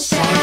Shine